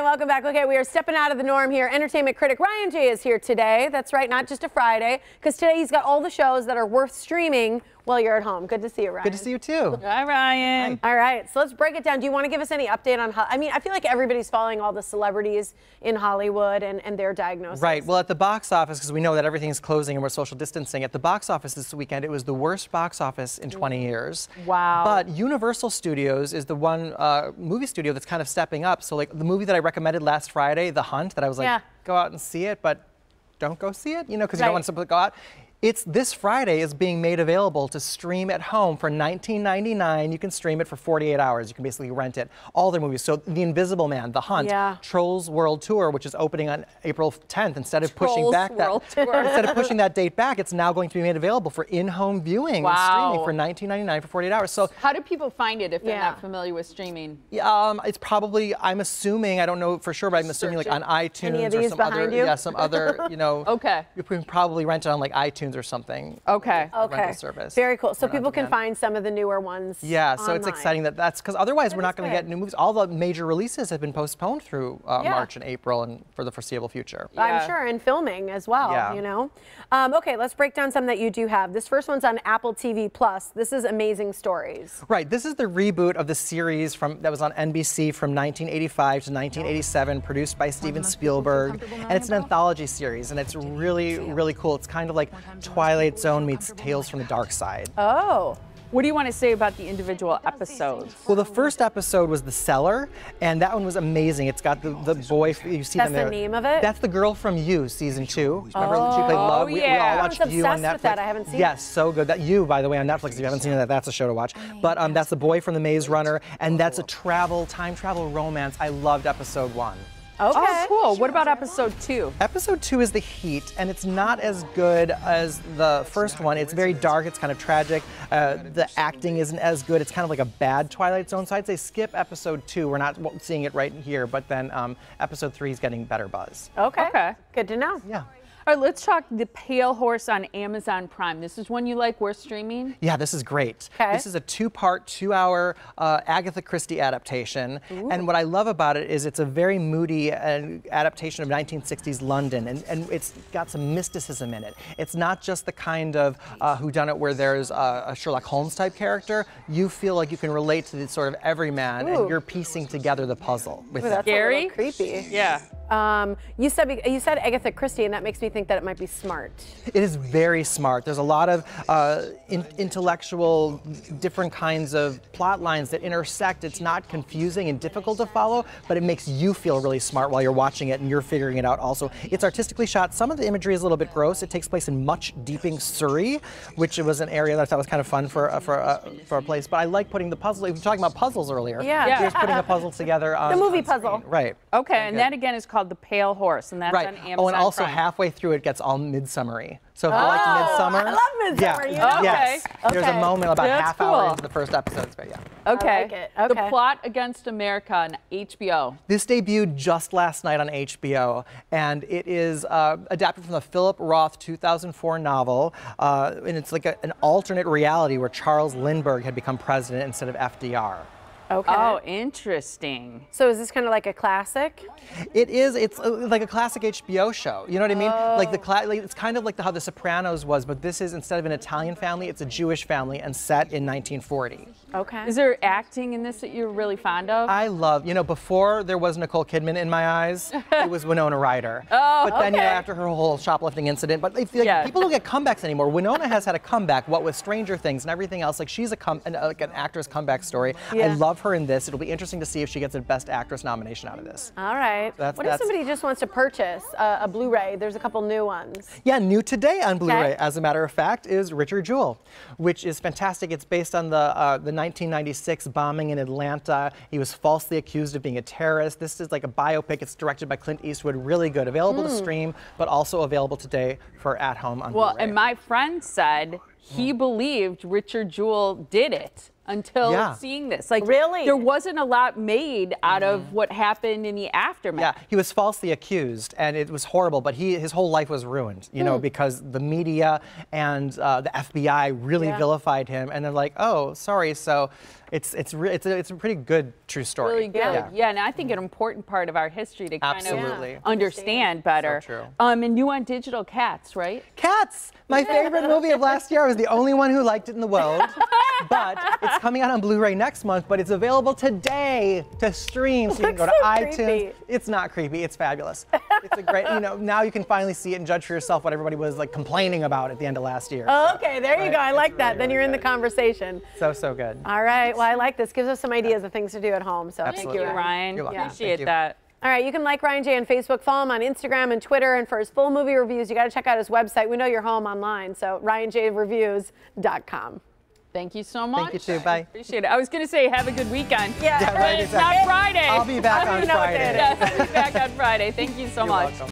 and welcome back. Okay, we are stepping out of the norm here. Entertainment critic Ryan Jay is here today. That's right, not just a Friday, because today he's got all the shows that are worth streaming while you're at home. Good to see you, Ryan. Good to see you too. Hi, Ryan. Hi. All right, so let's break it down. Do you want to give us any update on how? I mean, I feel like everybody's following all the celebrities in Hollywood and, and their diagnosis. Right. Well, at the box office, because we know that everything is closing and we're social distancing, at the box office this weekend, it was the worst box office in 20 years. Wow. But Universal Studios is the one uh, movie studio that's kind of stepping up. So, like the movie that I recommended last Friday, The Hunt, that I was like, Yeah. go out and see it, but don't go see it, you know, because you don't want somebody to go out. It's this Friday is being made available to stream at home for $19.99. You can stream it for 48 hours. You can basically rent it. All their movies. So The Invisible Man, The Hunt, Yeah. Trolls World Tour, which is opening on April 10th. Instead of pushing back World that Tour. instead of pushing that date back, it's now going to be made available for in-home viewing Wow. and streaming for $19.99 for 48 hours. So How do people find it if they're Yeah. not familiar with streaming? um, it's probably I'm assuming I don't know for sure, but I'm assuming like on iTunes Any of or these some behind other you? yeah some other you know Okay. you can probably rent it on like iTunes or something. Okay. Okay. rental service. Very cool. So Or on people can find some of the newer ones. Yeah, so it's exciting that that's because otherwise we're not going to get new movies. All the major releases have been postponed through uh, Yeah. March and April and for the foreseeable future. I'm sure, and filming as well, Yeah. you know? Um, okay, let's break down some that you do have. This first one's on Apple TV Plus. This is Amazing Stories. Right. This is the reboot of the series from that was on NBC from 1985 to 1987, produced by Steven Spielberg, and it's an anthology series, and it's really, really cool. It's kind of like Twilight Zone meets Tales from the Dark Side. Oh, What do you want to say about the individual episodes? Well, the first episode was The Cellar, and that one was amazing. It's got the, the boy, you see That's them there. the name of it? That's the girl from You, season two. Remember she played Love? We, we yeah. all I watched was You on obsessed Netflix. with that. I haven't seen Yes, so good. That You, by the way, on Netflix. If you haven't seen that, that's a show to watch. But um, that's the boy from The Maze Runner, and that's a travel, time travel romance. I loved episode one. Okay. Oh, cool. What about episode two? Episode two is The Heat, and it's not as good as the first one. It's very dark, it's kind of tragic. Uh, the acting isn't as good. It's kind of like a bad Twilight Zone. So I'd say skip episode two. We're not seeing it right here, but then um, episode three is getting better buzz. Okay. Okay. Good to know. Yeah. All right, let's talk The Pale Horse on Amazon Prime. This is one you like worth streaming? Yeah, this is great. Okay. This is a two-part, two-hour uh, Agatha Christie adaptation, and what I love about it is it's a very moody uh, adaptation of 1960s London, and, and it's got some mysticism in it. It's not just the kind of uh, whodunit where there's a, a Sherlock Holmes type character. You feel like you can relate to the sort of everyman, Ooh. and you're piecing together the puzzle with Ooh, it. that's Scary? a creepy. Yeah. Um, you said you said Agatha Christie, and that makes me think that it might be smart. It is very smart. There's a lot of uh, in- intellectual, different kinds of plot lines that intersect. It's not confusing and difficult to follow, but it makes you feel really smart while you're watching it and you're figuring it out also. It's artistically shot. Some of the imagery is a little bit gross. It takes place in Much Deeping Surrey, which was an area that I thought was kind of fun for, uh, for, uh, for a place. But I like putting the puzzle, we were talking about puzzles earlier. Yeah. Yeah. Here's putting a puzzle together on The movie on screen. puzzle. Right. Okay, and that again is called The Pale Horse, and that's Right. on Amazon oh, and also Prime. halfway through it gets all midsummery. So if you like Oh, midsummer, I love Midsummer, Yeah. you know? Yes. Okay. There's a moment about That's half hour into the first episode. It's great, yeah. Okay. like it. The Plot Against America on HBO. This debuted just last night on HBO, and it is uh, adapted from the Philip Roth 2004 novel, uh, and it's like a, an alternate reality where Charles Lindbergh had become president instead of FDR. Okay. Oh, interesting. So is this kind of like a classic? It is. It's uh, like a classic HBO show. You know what I mean? Like the cla- like, it's kind of like the, how The Sopranos was, but this is instead of an Italian family, it's a Jewish family and set in 1940. Okay. Is there acting in this that you're really fond of? I love, you know, before there was Nicole Kidman in my eyes, it was Winona Ryder. Oh, but then, you know, after her whole shoplifting incident, but like, like, Yeah. people don't get comebacks anymore. Winona has had a comeback, what with Stranger Things and everything else. Like she's a come, an, uh, like an actress comeback story. Yeah. I Yeah. Love her in this. It'll be interesting to see if she gets a Best Actress nomination out of this. All right. That's- what if somebody just wants to purchase a, a Blu-ray? There's a couple new ones. Yeah, new today on Blu-ray, Okay. as a matter of fact, is Richard Jewell, which is fantastic. It's based on the uh, the 1996 bombing in Atlanta. He was falsely accused of being a terrorist. This is like a biopic. It's directed by Clint Eastwood. Really good. Available to stream, but also available today for at home on well, Blu-ray. Well, and my friend said he believed Richard Jewell did it until Yeah. seeing this. Like Really? there wasn't a lot made out of what happened in the aftermath. Yeah, he was falsely accused, and it was horrible. But he, his whole life was ruined, you know, because the media and uh, the FBI really Yeah. vilified him, and they're like, "Oh, sorry." So, it's it's re- it's a, it's a pretty good true story. Really good. Yeah. Yeah. and I think an important part of our history to kind Absolutely. of understand better. So true. Um, and you on digital cats, right? Cats, my favorite movie of last year. I was the only one who liked it in the world. but it's coming out on Blu-ray next month, but it's available today to stream. So you can go to so iTunes. creepy. It's not creepy. It's fabulous. It's a great, you know, now you can finally see it and judge for yourself what everybody was like complaining about at the end of last year. Oh, okay, there you Right. go. I like It's that. really, then really you're in the conversation. So, so good. All right. Well, I like this. Gives us some ideas of things to do at home. So Absolutely. thank Thank you, you, Ryan. Ryan. You're welcome. Appreciate Thank you. that. All right, you can like Ryan Jay on Facebook, follow him on Instagram and Twitter, and for his full movie reviews, you got to check out his website. We know you're home online, so ryanjayreviews.com. Thank you so much. Thank you too. Bye. Appreciate it. I was going to say have a good weekend. Yeah, Yeah, But right, it's not Friday. I'll be back on even know what day Friday. Yes, I'll be back on Friday. Thank you so You're much. welcome.